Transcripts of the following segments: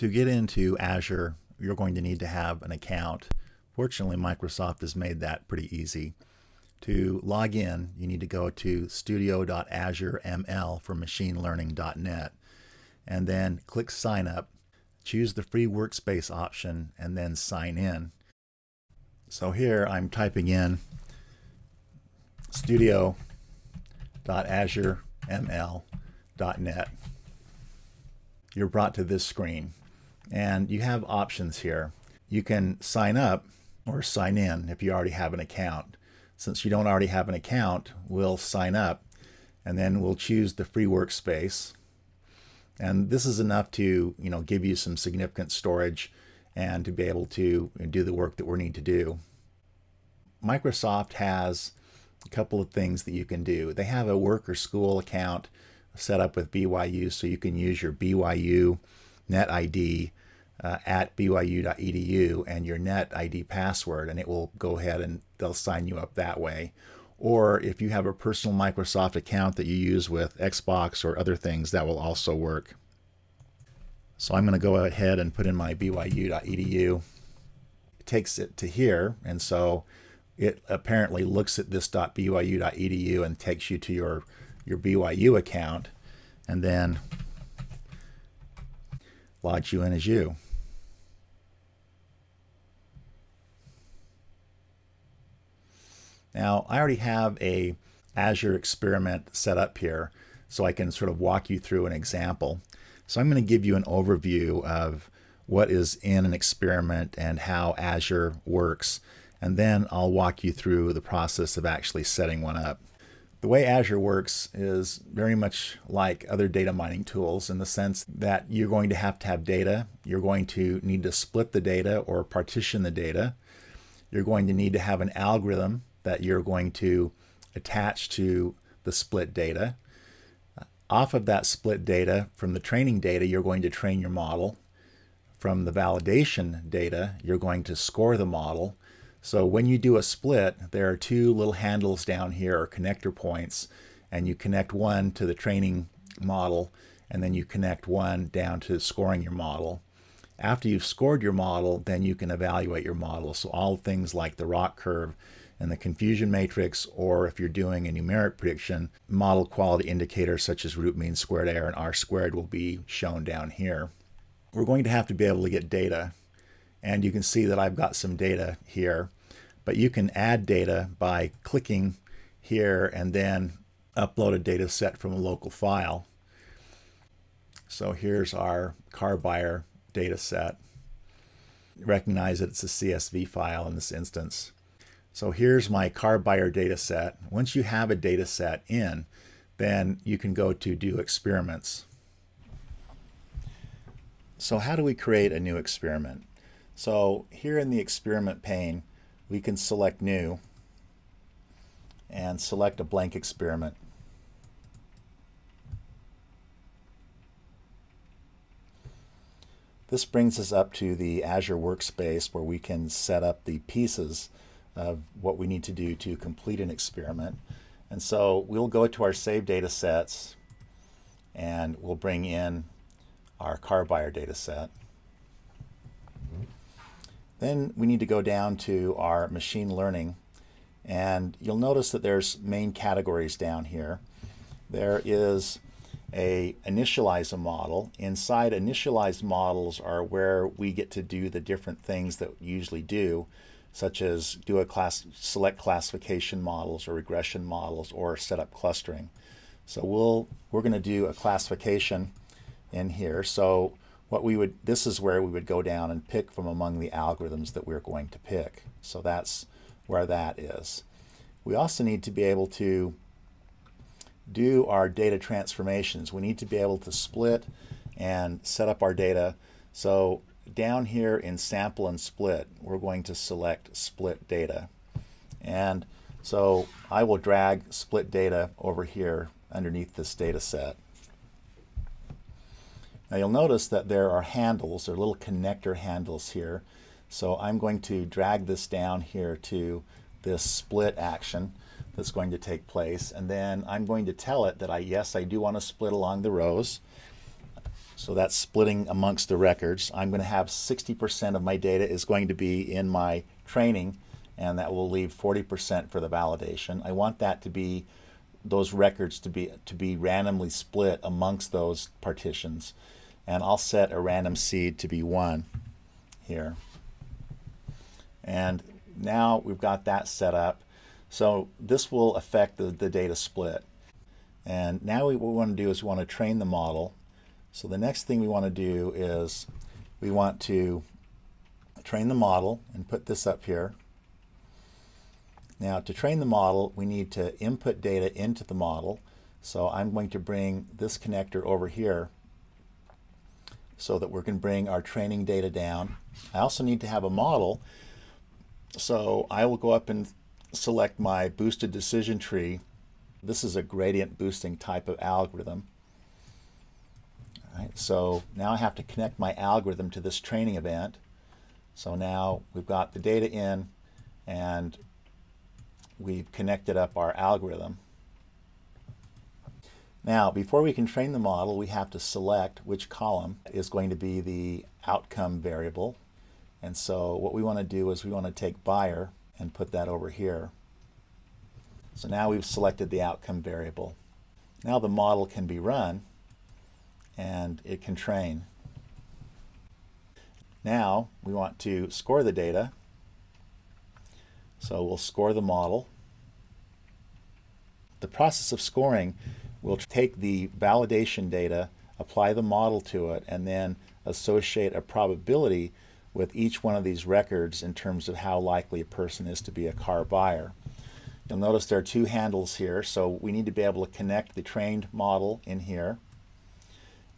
To get into Azure, you're going to need to have an account. Fortunately, Microsoft has made that pretty easy. To log in, you need to go to studio.azureml for machinelearning.net and then click sign up. Choose the free workspace option and then sign in. So here I'm typing in studio.azureml.net. You're brought to this screen and you have options here. You can sign up or sign in if you already have an account. Since you don't already have an account, we'll sign up and then we'll choose the free workspace. And this is enough to, you know, give you some significant storage and to be able to do the work that we need to do. Microsoft has a couple of things that you can do. They have a work or school account set up with BYU so you can use your BYU net ID uh, at byu.edu and your net ID password, and it will go ahead and they'll sign you up that way. Or if you have a personal Microsoft account that you use with Xbox or other things, that will also work. So I'm going to go ahead and put in my byu.edu. It takes it to here, and so it apparently looks at this .byu.edu and takes you to your your BYU account, and then logs you in as you. Now, I already have a Azure experiment set up here, so I can sort of walk you through an example. So I'm going to give you an overview of what is in an experiment and how Azure works, and then I'll walk you through the process of actually setting one up. The way Azure works is very much like other data mining tools in the sense that you're going to have to have data. You're going to need to split the data or partition the data. You're going to need to have an algorithm that you're going to attach to the split data. Off of that split data, from the training data, you're going to train your model. From the validation data, you're going to score the model. So when you do a split, there are two little handles down here or connector points, and you connect one to the training model, and then you connect one down to scoring your model. After you've scored your model, then you can evaluate your model. So all things like the ROC curve and the confusion matrix, or if you're doing a numeric prediction, model quality indicators such as root mean squared error and R squared will be shown down here. We're going to have to be able to get data, and you can see that I've got some data here, but you can add data by clicking here and then upload a data set from a local file. So here's our car buyer data set. Recognize that it's a CSV file in this instance. So here's my car buyer data set. Once you have a data set in, then you can go to do experiments. So how do we create a new experiment? So here in the experiment pane, we can select new and select a blank experiment. This brings us up to the Azure workspace where we can set up the pieces of what we need to do to complete an experiment. And so we'll go to our save data sets and we'll bring in our car buyer data set. Then we need to go down to our machine learning and you'll notice that there's main categories down here. There is a initialize a model. Inside initialized models are where we get to do the different things that we usually do such as do a class, select classification models or regression models or set up clustering. So we'll, we're going to do a classification in here. So what we would, this is where we would go down and pick from among the algorithms that we're going to pick. So that's where that is. We also need to be able to do our data transformations. We need to be able to split and set up our data. So down here in sample and split, we're going to select split data. And so I will drag split data over here underneath this data set. Now you'll notice that there are handles, or little connector handles here. So I'm going to drag this down here to this split action that's going to take place. And then I'm going to tell it that I, yes, I do want to split along the rows. So that's splitting amongst the records. I'm going to have 60% of my data is going to be in my training, and that will leave 40% for the validation. I want that to be those records to be to be randomly split amongst those partitions, and I'll set a random seed to be one here. And now we've got that set up. So this will affect the, the data split. And now we, what we want to do is we want to train the model so the next thing we want to do is we want to train the model and put this up here. Now to train the model, we need to input data into the model. So I'm going to bring this connector over here so that we can bring our training data down. I also need to have a model. So I will go up and select my boosted decision tree. This is a gradient boosting type of algorithm. Right? So now I have to connect my algorithm to this training event. So now we've got the data in and we've connected up our algorithm. Now, before we can train the model, we have to select which column is going to be the outcome variable. And so what we want to do is we want to take buyer and put that over here. So now we've selected the outcome variable. Now the model can be run and it can train. Now we want to score the data. So we'll score the model. The process of scoring will take the validation data, apply the model to it, and then associate a probability with each one of these records in terms of how likely a person is to be a car buyer. You'll notice there are two handles here, so we need to be able to connect the trained model in here.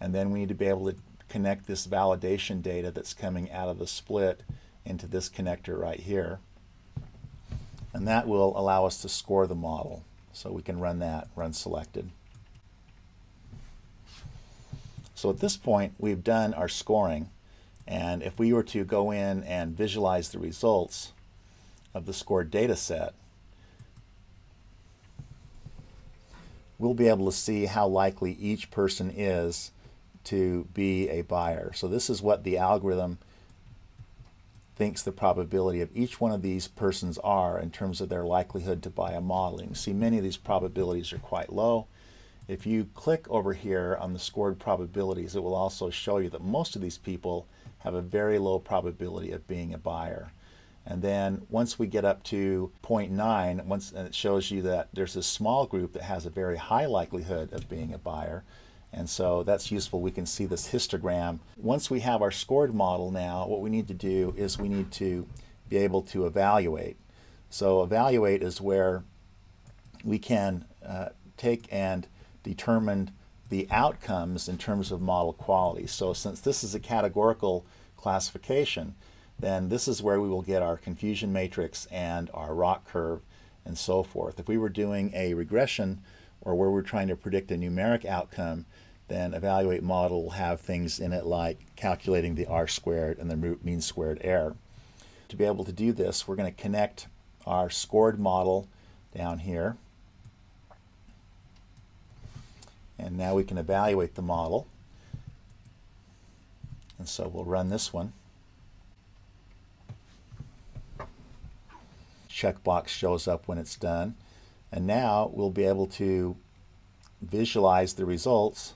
And then we need to be able to connect this validation data that's coming out of the split into this connector right here. And that will allow us to score the model. So we can run that, run selected. So at this point, we've done our scoring. And if we were to go in and visualize the results of the scored data set, we'll be able to see how likely each person is to be a buyer. So this is what the algorithm thinks the probability of each one of these persons are in terms of their likelihood to buy a model. You see many of these probabilities are quite low. If you click over here on the scored probabilities, it will also show you that most of these people have a very low probability of being a buyer. And then once we get up to 0.9, once it shows you that there's a small group that has a very high likelihood of being a buyer. And so that's useful. We can see this histogram. Once we have our scored model now, what we need to do is we need to be able to evaluate. So evaluate is where we can uh, take and determine the outcomes in terms of model quality. So since this is a categorical classification, then this is where we will get our confusion matrix and our ROC curve and so forth. If we were doing a regression or where we're trying to predict a numeric outcome, then evaluate model will have things in it like calculating the R squared and the root mean squared error. To be able to do this, we're going to connect our scored model down here. And now we can evaluate the model. And so we'll run this one. Checkbox shows up when it's done. And now we'll be able to visualize the results.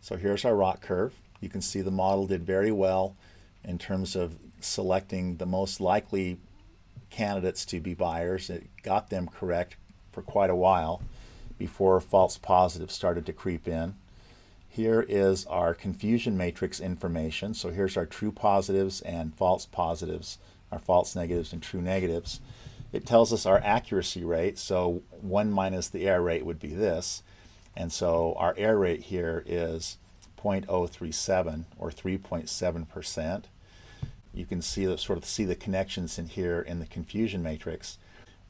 So here's our ROC curve. You can see the model did very well in terms of selecting the most likely candidates to be buyers. It got them correct for quite a while before false positives started to creep in. Here is our confusion matrix information. So here's our true positives and false positives, our false negatives and true negatives. It tells us our accuracy rate. So 1 minus the error rate would be this. And so our error rate here is 0.037 or 3.7%. You can see the, sort of see the connections in here in the confusion matrix.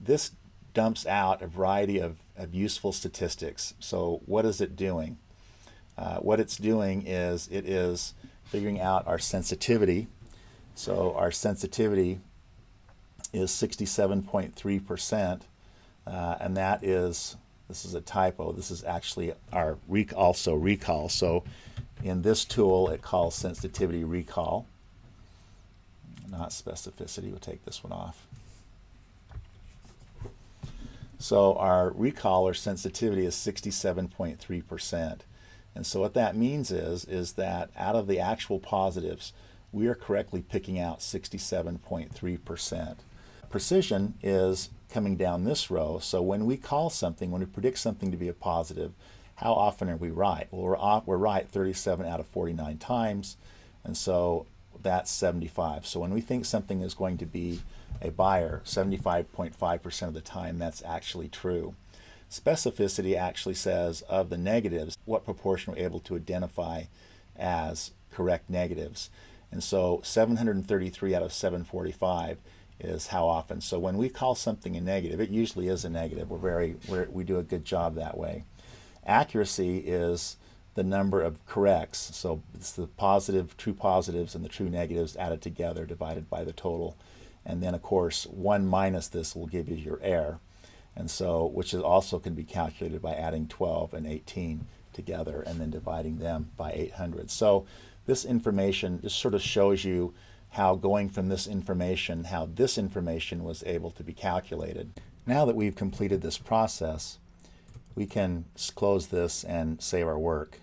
This dumps out a variety of, of useful statistics. So what is it doing? Uh, what it's doing is it is figuring out our sensitivity. So our sensitivity is 67.3%, uh, and that is This is a typo. This is actually our rec also recall. So in this tool, it calls sensitivity recall, not specificity. We'll take this one off. So our recall or sensitivity is 67.3%. And so what that means is, is that out of the actual positives, we are correctly picking out 67.3%. Precision is coming down this row. So when we call something, when we predict something to be a positive, how often are we right? Well, we're, off, we're right 37 out of 49 times, and so that's 75. So when we think something is going to be a buyer, 75.5% of the time that's actually true. Specificity actually says of the negatives, what proportion we're able to identify as correct negatives. And so 733 out of 745 is how often. So when we call something a negative, it usually is a negative. We're very we're, we do a good job that way. Accuracy is the number of corrects. So it's the positive, true positives, and the true negatives added together divided by the total. And then of course one minus this will give you your error. And so which is also can be calculated by adding 12 and 18 together and then dividing them by 800. So this information just sort of shows you how going from this information, how this information was able to be calculated. Now that we've completed this process, we can close this and save our work.